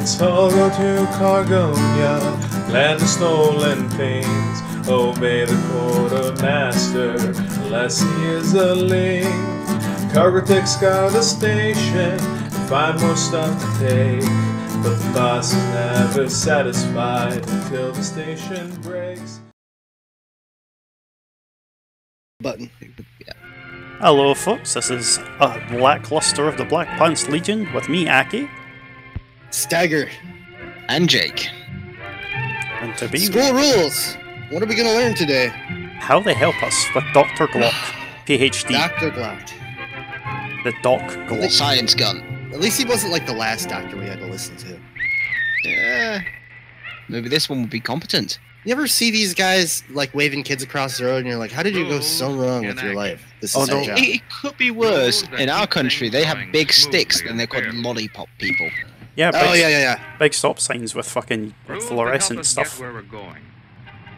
Let's all go to Cargonia, land of stolen pains. Obey the quartermaster, unless he is a link. Cargo tech scout the station, find more stuff to take. But the boss is never satisfied until the station breaks. Button. Hello, folks. This is a lackluster of the Black Pants Legion with me, Aki, Stagger. And Jake. and to be School rules. What are we gonna learn today? how they help us with Dr. Glock, PhD, Doctor Glock. the Doc Glock. The science gun. At least he wasn't like the last doctor we had to listen to. Yeah. Maybe this one would be competent. You ever see these guys like waving kids across the road, and you're like, "How did you go so wrong with your life?" This Oh, is no. job. It, it could be worse. In our country, they have big sticks and they're called lollipop people. Yeah, oh, big, Oh yeah, yeah, yeah. big stop signs with fucking Rules fluorescent help us stuff. Get where we're going.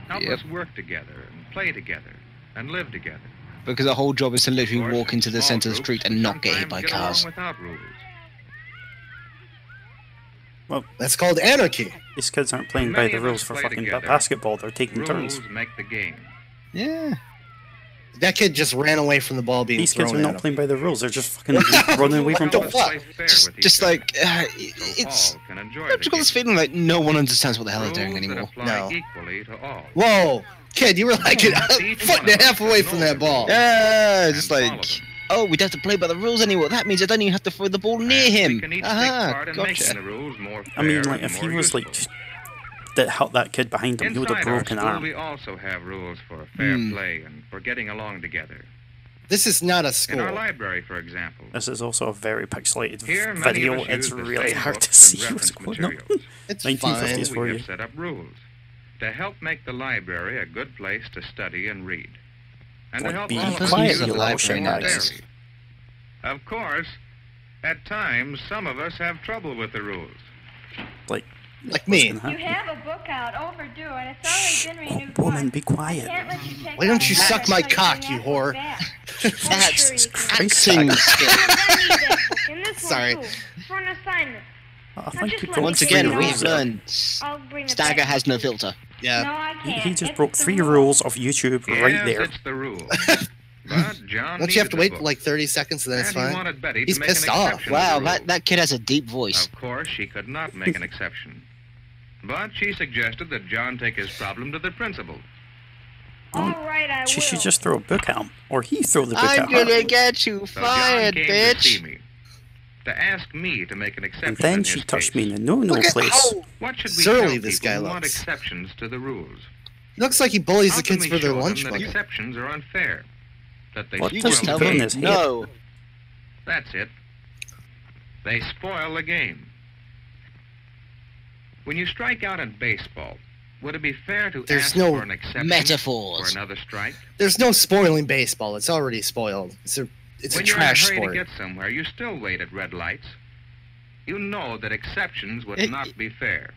Help Yep. us work together and play together and live together. Because the whole job is to literally course, walk into the center of the street and not get hit by along cars. Without rules. That's called anarchy. These kids aren't playing by the rules for play fucking together. basketball. They're taking turns. Make the game. Yeah. That kid just ran away from the ball being These thrown kids are not playing by the rules. They're just fucking running away from The balls. fuck? Play fair Just, with each just like, uh, it's. all can enjoy I've got this feeling like no one understands what the hell they're doing anymore. No. equally to all. Whoa, kid, you were like a foot and a half away from that ball. Yeah, just like, oh, we don't have to play by the rules anymore. That means I don't even have to throw the ball near him. We can each take Aha, gotcha. making the rules more I mean, like, if he was like just that helped that kid behind him, he would have Inside our broken school, arm. we also have rules for fair Hmm. play and for getting along together. This is not a In school. our library, for example, This is also a very pixelated here video. It's really hard to see and what's reference going on. It's 1950s fine. for we you. have set up rules to help make the library a good place to study and read, and Like to help be all of us quiet, use you the little library more Of course, at times some of us have trouble with the rules. Like, Like me. gonna You have a book out overdue, and it's already been Oh, woman, be quiet. Can't let you check Why don't you the suck my cock, you whore? That's Jesus Christ. acting I skill. need that book, and this Sorry. for an assignment. Oh, I Now think just you let Once again, we've rules. off. learned I'll bring it Stagger has no filter. Yeah. No, I He, can't. he just It's broke three rule. rules of YouTube right yes, there. it's the rule. but John Don't you have to wait book, like 30 seconds and then it's and fine? wanted He's pissed off. Wow, that, that kid has a deep voice. Of course, she could not make an exception. But she suggested that John take his problem to the principal. All right, I She will. should just throw a book at him, or he throw the book I'm at her. gonna get you So fired, John came to see bitch. me to ask me to make an exception. And then she touched case. me in a no-no Look at place. how What should we surly tell this guy who want exceptions to the rules? Looks like he bullies How the kids for their lunch that money. exceptions are unfair. That they What does he the put in his head? No. That's it. They spoil the game. When you strike out in baseball, would it be fair to There's ask no for an exception Metaphors. for another strike? There's no spoiling baseball. It's already spoiled. It's a it's when a you're trash in a hurry sport. to get somewhere, you still wait at red lights. You know that exceptions would It- not be fair.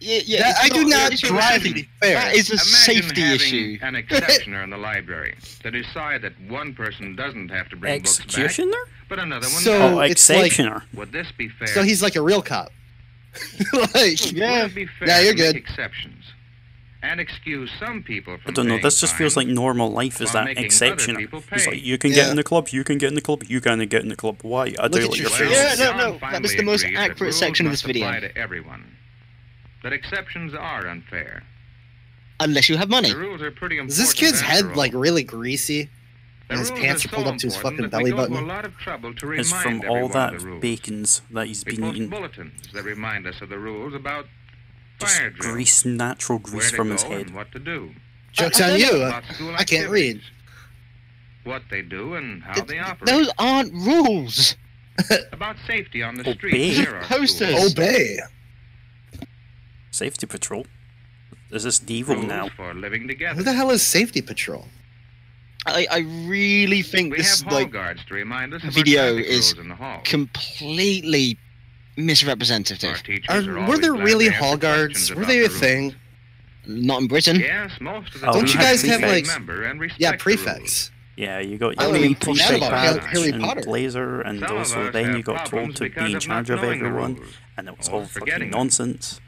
Yeah, yeah, That- it's I do not it's a drive to decision. be fair. That is a Imagine safety having issue. an exceptioner in the library to decide that one person doesn't have to bring books back, Executioner? but another one So- Oh, does. it's like- Would this be fair? So he's like a real cop. like, Yeah. Would be fair Yeah, you're good. exceptions and excuse some people from I don't know. This just feels like normal life is that exception. other exceptioner. people He's pay. like, you can Yeah. get in the club, you can get in the club, you can get in the club. Why? I Look do at like your your face. face. Yeah, no, no, that finally is the most accurate section of this video. apply to everyone. That exceptions are unfair. Unless you have money. The rules are pretty important. is this kid's head all. like really greasy? The and his pants are are pulled so up to his fucking belly button? a lot of trouble to It's from all that of bacons that he's been eating. bulletins that remind us of the rules about Just fire grease, natural grease from his head. what to do. Joke's I on you. know. I can't read. What they do and how Th- they operate. Those aren't rules. About safety on the Obey. streets. near Posters. Obey. Safety patrol. Is this Devo Rules now? for living Who the hell is safety patrol? I, I really think We this have like guards to remind us video is in the hall. completely misrepresentative. teachers Are, are were always there really to hall guards? Were about they the a thing? Not in Britain. Yes, most of the Oh. Don't you guys we have, like- remember and respect Yeah, the prefects. Yeah, you got I your don't even prefect about badge Harry and Potter. blazer, and Some also then you got told to be in charge of everyone, rules. and it was Oh, all fucking forgetting them. nonsense.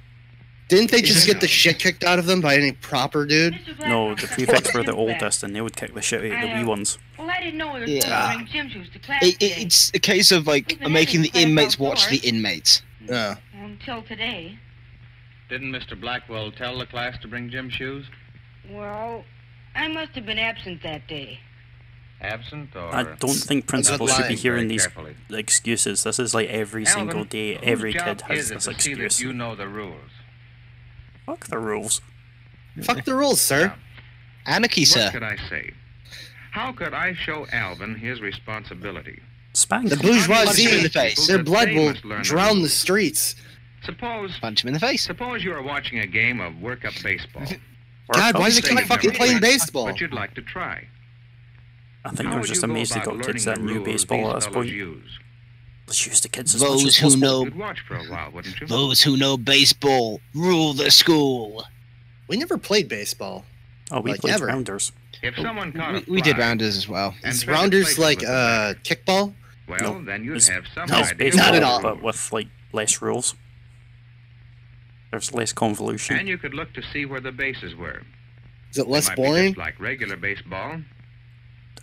Didn't they just get the shit kicked out of them by any proper dude? No, the prefects were the oldest, and they would kick the shit out of the wee uh, ones. Well, I didn't know we were Yeah. going to bring gym shoes to class It, it, it's a case of like making the inmates watch the inmates. Yeah. Until today. Didn't Mr. Blackwell tell the class to bring gym shoes? Well, I must have been absent that day. Absent or? I don't think principals should be hearing these carefully. excuses. This is like every Alvin, single day, every kid has is it this to see that excuse. you know the rules. Fuck the rules. Fuck the rules, sir. Anarchy, What sir. could I say? How could I show Alvin his responsibility? Spank The him. Punch in the face. their blood will must learn the drown the streets. Suppose, Punch him in the face. suppose you are watching a game of work-up baseball. Or God, why else do they Say keep you've fucking never playing played, baseball? But you'd like to try. I think How they're would just you go amazed they about got kids learning that the knew baseball these at this point. Use? Let's use the kids as much Those as who possible. know, watch for a while, wouldn't you? those who know baseball rule the school. We never played baseball. Oh, we like played ever. rounders. If someone caught a We, we did rounders as well. and Is rounders like uh kickball? Well, No, then you'd it's- have some no, It's idea. baseball, Not at all. but with like less rules. There's less convolution. And you could look to see where the bases were. Is it They less might be boring? just like regular baseball.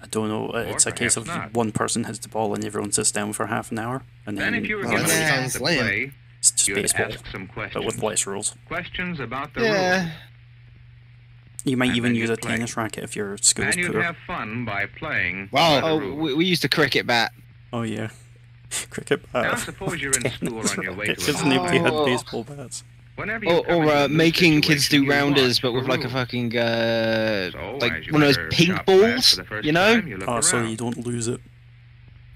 I don't know. uh, It's a case of not. one person hits the ball and everyone sits down for half an hour, and then Then if you were Oh, given a chance to play, it's just you'd baseball, ask some but questions. with less rules. Questions about the rules. Yeah. You might And even use a play. tennis racket if your school's And you'd poor. have fun by playing Wow. by the Oh, we, we used a cricket bat. Oh yeah, cricket bat. Now suppose you're in school on your way to Because a nobody had baseball bats. Whenever you Or, or uh, making kids do rounders, watch but with like a fucking, uh, So, like one of those pink balls, for the first you know? time, you look Oh, so you don't lose it.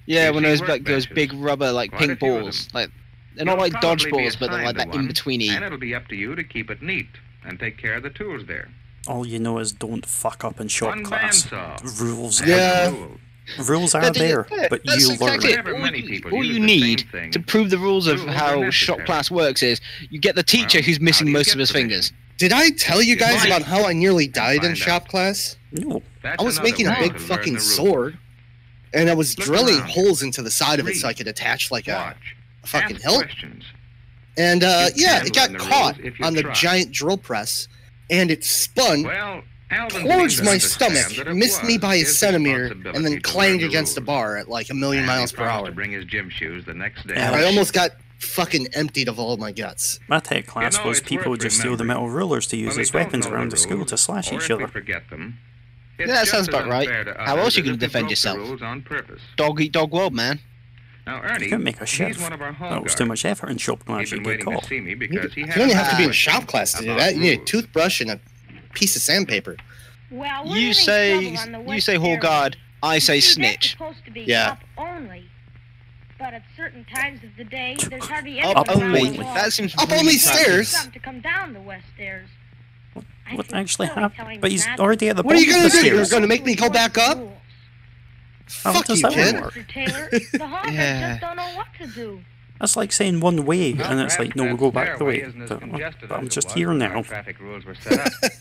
Yeah, one of those like those big rubber like Quite pink balls. Like they're not You'll like dodgeballs, but they're like that in one, betweeny. And it'll be up to you to keep it neat and take care of the tools there. All you know is don't fuck up in shop One class. bandsaw. Rules. That's Yeah. the rule. Rules are there, yeah, but that's you learn. exactly it. All many you- people all you need thing, to prove the rules of rules how shop class works is you get the teacher Well, who's missing most of his permission? fingers. Did I tell you guys Right. about how I nearly died in find shop out. class? No. That's I was making a big fucking sword, and I was Look drilling around. holes into the side of it Read. so I could attach like a, a fucking Ask hilt. questions. And uh, yeah, it got caught rules if you on the try. giant drill press, and it spun Well, Alvin towards my stomach, that it missed me by a his centimeter, and then clanged against a bar at like a million And miles per hour. To bring his gym shoes the next day. And I almost got fucking emptied of all my guts. My tech class know, was people would just steal the metal rulers to use as weapons around the the school to slash each other. forget them. Yeah, that sounds about right. How others else you gonna defend yourself? on purpose. Dog eat dog world, man. Now, Ernie, You can't make a he's chef. one of our hall That was too much effort in shop class. been You get caught. see me because he You has have to be in shop class to do that. You need a toothbrush and a piece of sandpaper. Well, we're You say on the you west say oh, hall area. guard. I say see, snitch. Supposed to be Yeah. up only. But at certain times of the day, there's hardly Up around only. the. That seems Up really only crappy. stairs. To come down the west stairs. I What actually happened? But them he's already at the What are you bottom gonna of the do? You're gonna make me go back up? How Fuck does you, that kid. work? Taylor, the Yeah. just don't know what to do. That's like saying one way, and it's like, no, we'll go back the way. But, but I'm just here now. Traffic rules were set up.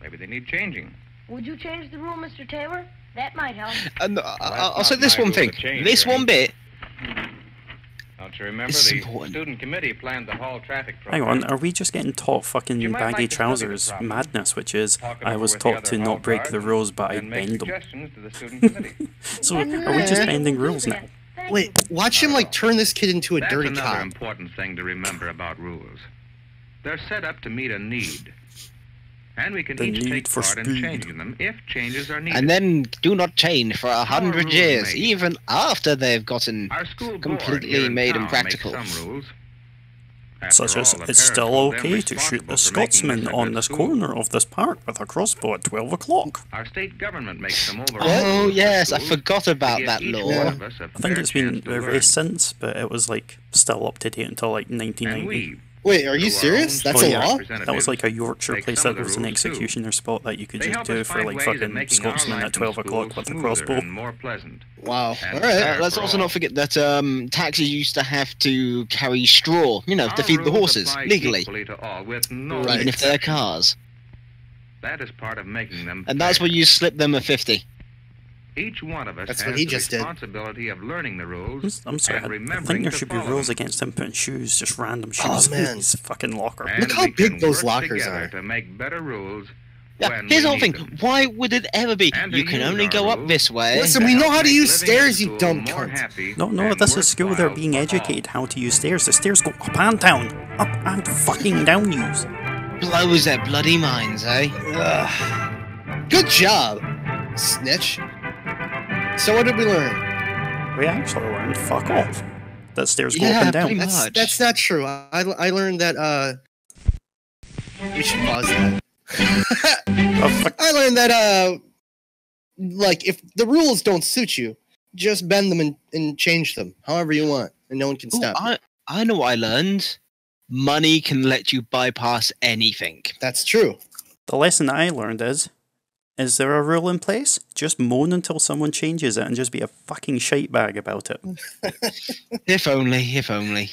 Maybe they need changing. Would you change the rule, Mr. Taylor? That might help. And, uh, that's I'll say this one thing. change, This Ernie. one bit. Don't you remember This is the important. student committee planned the hall traffic Hang on, are we just getting taught fucking baggy like to study the trousers madness, which is I was taught to not break the rules, but I bend them. the. So are we just bending rules now? Wait, watch him like turn this kid into a That's dirty another cop. important thing to remember about rules. They're set up to meet a need. And we can The each need take for part in speed. changing them if changes are needed. And then do not change for a hundred years, made? even after they've gotten. Our school completely here made impractical. town practical. makes Some rules. Such as it's still okay to shoot the responsible for making Scotsman on this school. corner of this park with a crossbow at 12 o'clock. Our state government makes them over. Oh yes, I forgot about that law. one of us a I think it's been chance erased since, but it was like still up to date until like And 1990. We, Wait, are you serious? That's Oh, a yeah. law? That was like a Yorkshire Make place that the was an rules, too. executioner spot that you could they just do for like ways fucking making our Scotsman life at 12 o'clock with a crossbow. more pleasant. Wow. All right. Uh, let's also all. not forget that um, taxis used to have to carry straw, you know, to feed the horses legally, all, with no Right. even if they're cars. That is part of making them. And that's where you slip them a fifty. Each one of us That's has what he the just did. responsibility of learning the rules. I'm sorry, and I, I think there should be rules them. against him putting shoes, just random shoes Oh, in man. his fucking locker. And Look how big those lockers are. To make better rules. Yeah, when here's the whole thing. them. Why would it ever be? And You can only our go up this way. Listen, we know how to use stairs, you dumb more cunt. No, no, and this is school. They're being educated how to use stairs. The stairs go up and down. Up and fucking down, use. Blows their bloody minds, eh? Ugh. Good job, snitch. So what did we learn? We actually learned fuck off. That stairs go Yeah, up and down. pretty That's much. that's not true. I I learned that uh. We should pause that. Oh. I learned that uh, like if the rules don't suit you, just bend them and, and change them however you want, and no one can Ooh, stop. you. I, I know what I learned. Money can let you bypass anything. That's true. The lesson I learned is is there a rule in place? Just moan until someone changes it and just be a fucking shite bag about it. If only, if only.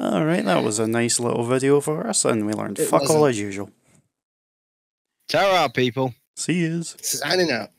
Alright, that was a nice little video for us, and we learned It fuck all wasn't. as usual. Ta-ra, people. See yous. Signing out.